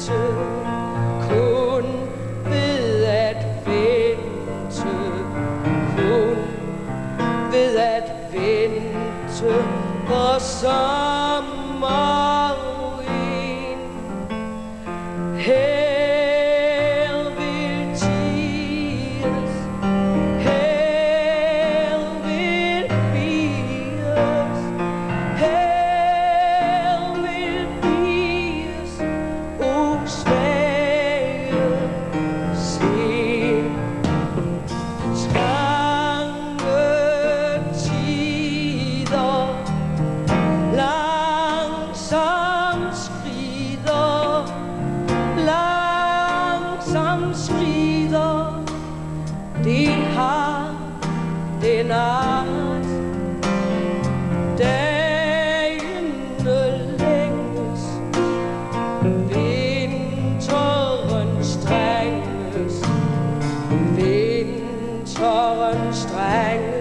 vente, kun ved at vente, kun ved at vente, hvor sommeren hen. de har den art Dagene længes Vinteren strenges. Vinteren strenges.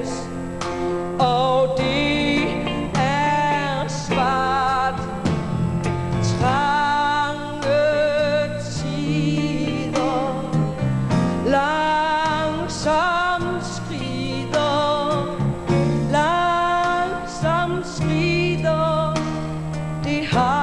high.